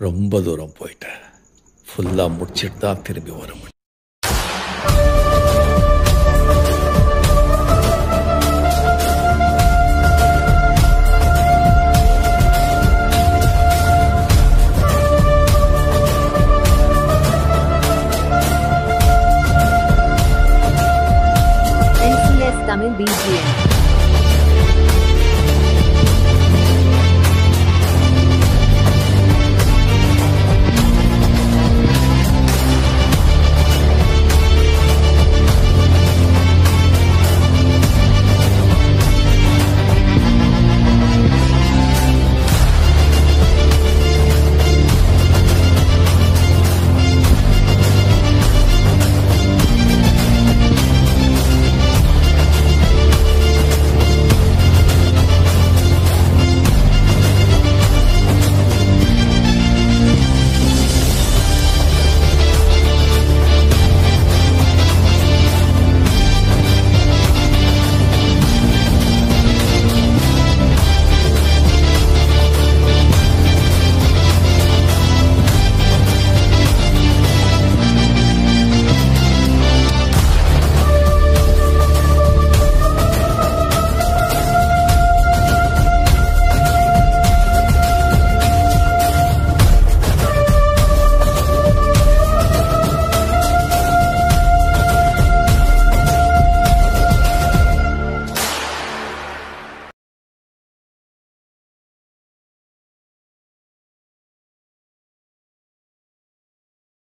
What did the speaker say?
ரொம்ப தூரம் போயிட்டேன் ஃபுல்லாக முடிச்சிட்டு தான் திரும்பி வர முடியும் NCS BGM.